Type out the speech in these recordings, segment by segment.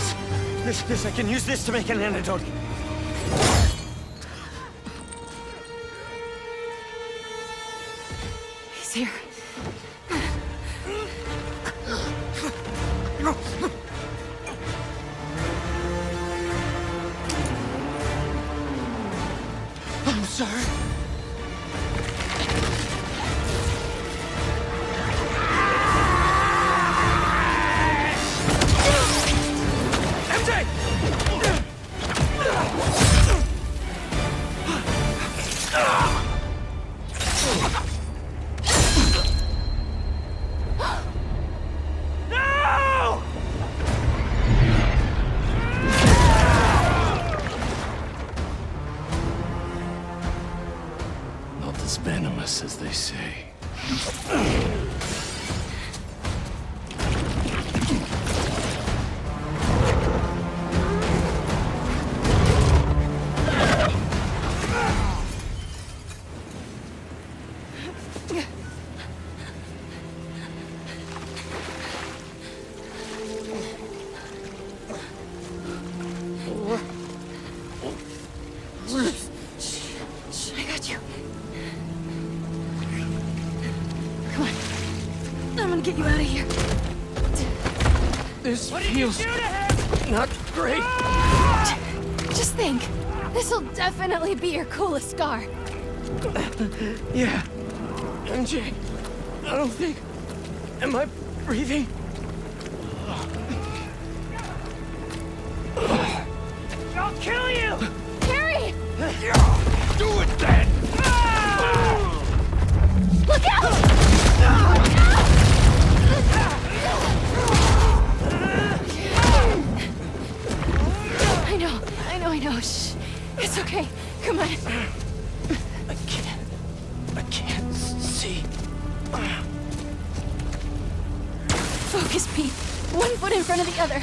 This, this, this, I can use this to make an antidote. He's here. Oh, I'm sorry. As venomous as they say. I got you. Come on. I'm gonna get you out of here. This feels not great. Ah! Just think. This'll definitely be your coolest scar. Yeah. MJ, I don't think. Am I breathing? I'll kill you! Do it then! Look out! I know, I know, I know. Shh. It's okay. Come on. I can't. I can't see. Focus, Pete. One foot in front of the other.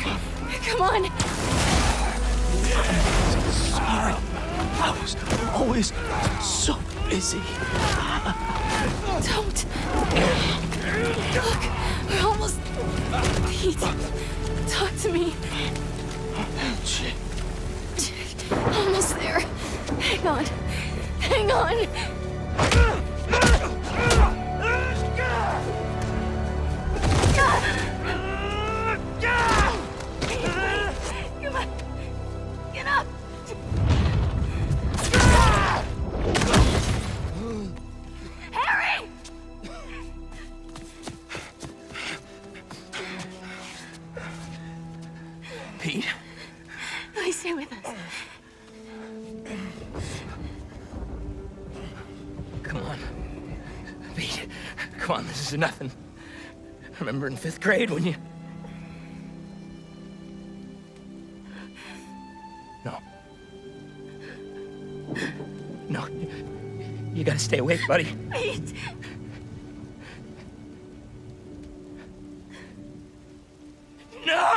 Come on. I was always so busy. Don't. Look, we're almost. Pete, talk to me. Almost there. Hang on. Hang on. Pete, Please stay with us. come on. Pete, come on, this is nothing. Remember in fifth grade when you. No. No. You, you gotta stay awake, buddy. Pete! No!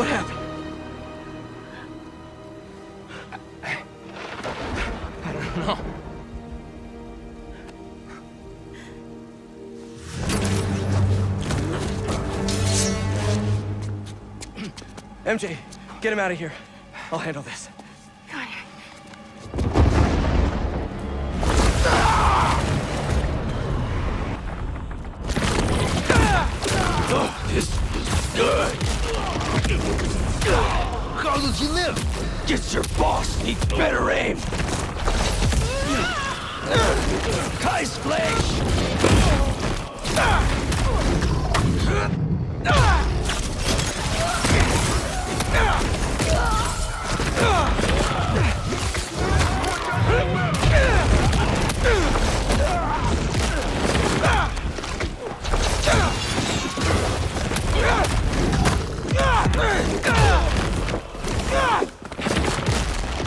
What happened? I, I don't know. MJ, get him out of here. I'll handle this. Come on. Oh, this is good! Carlos, he live! Get your boss needs better aim. Kai's flash!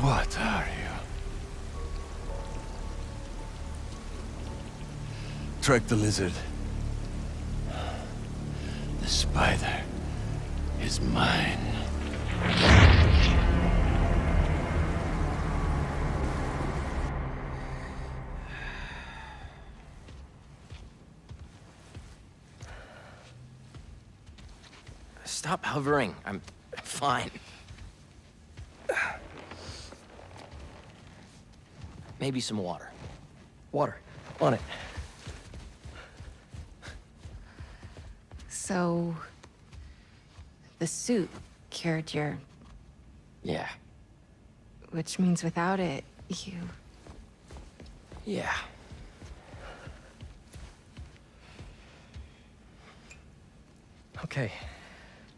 What are you? Trek the lizard. The spider is mine. Stop hovering. I'm fine. Maybe some water. Water. On it. So... The suit cured your... Yeah. Which means without it, you... Yeah. Okay.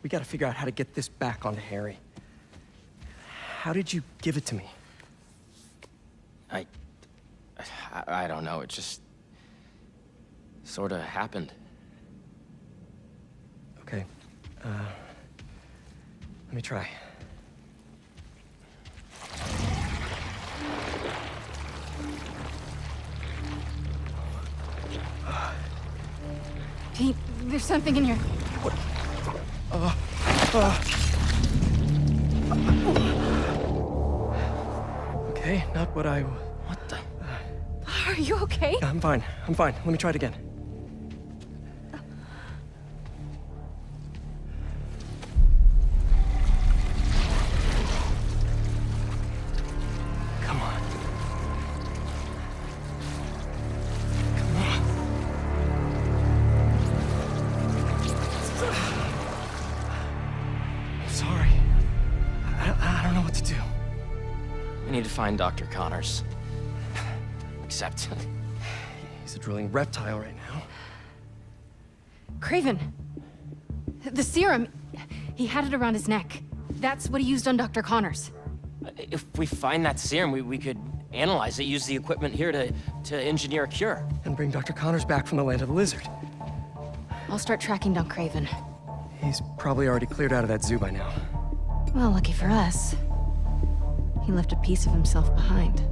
We gotta figure out how to get this back onto Harry. How did you give it to me? I... I, I don't know, it just... Sorta happened. Okay. Uh... Let me try. Pete, there's something in your... Okay, not what I... What the... Uh. Are you okay? I'm fine. I'm fine. Let me try it again. Find Dr. Connors. Except... He's a drilling reptile right now. Kraven. The serum. He had it around his neck. That's what he used on Dr. Connors. Uh, if we find that serum, we, we could analyze it, use the equipment here to, to engineer a cure. And bring Dr. Connors back from the land of the lizard. I'll start tracking down Kraven. He's probably already cleared out of that zoo by now. Well, lucky for us. He left a piece of himself behind.